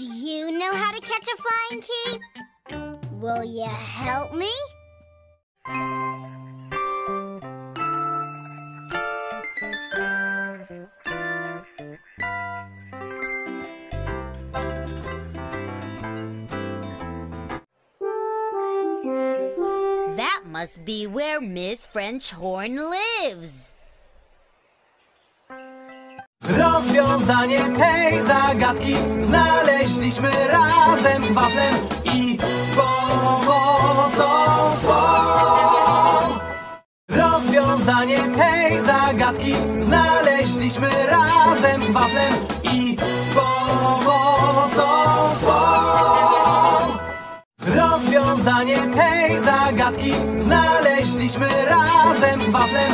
Do you know how to catch a flying key? Will you help me? That must be where Miss Frenchhorn lives. Rozwiązanie tej zagadki znaleźliśmy razem z waflem i z pomocą. Rozwiązanie tej zagadki znaleźliśmy razem z waflem i z pomocą. Rozwiązanie tej zagadki znaleźliśmy razem z waflem